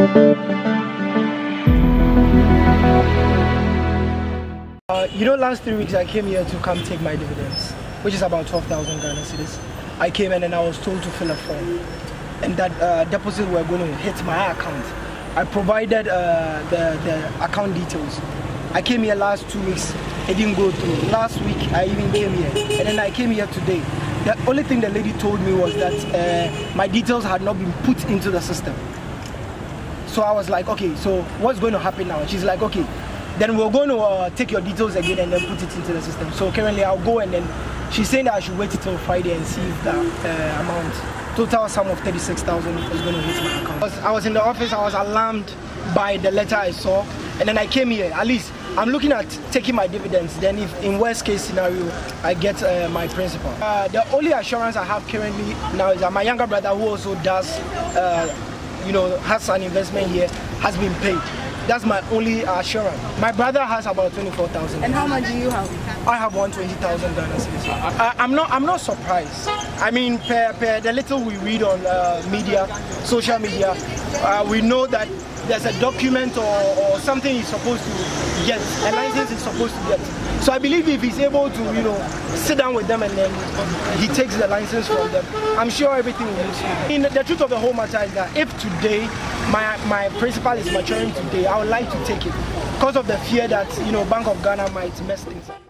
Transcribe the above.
Uh, you know, last three weeks I came here to come take my dividends, which is about 12,000 Ghana cedis. I came in and I was told to fill a form, and that uh, deposit were going to hit my account. I provided uh, the, the account details. I came here last two weeks, it didn't go through. Last week I even came here, and then I came here today. The only thing the lady told me was that uh, my details had not been put into the system. So I was like, okay, so what's going to happen now? She's like, okay, then we're going to uh, take your details again and then put it into the system. So currently I'll go and then she's saying that I should wait until Friday and see if that uh, amount, total sum of 36,000 is going to hit my account. I was, I was in the office, I was alarmed by the letter I saw and then I came here, at least I'm looking at taking my dividends. Then, if in worst case scenario, I get uh, my principal. Uh, the only assurance I have currently now is that my younger brother, who also does, uh, you know, has an investment here, has been paid. That's my only assurance. My brother has about 24,000. And how much do you have? I have 120,000 Ghana cedis. I, I'm not. I'm not surprised. I mean, per, per the little we read on uh, media, social media, uh, we know that there's a document or, or something he's supposed to get, a license he's supposed to get. So I believe if he's able to, you know, sit down with them and then he takes the license from them, I'm sure everything will be smooth. In the truth of the whole matter is that if today my my principal is maturing today, I would like to take it because of the fear that you know Bank of Ghana might mess things up.